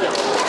네.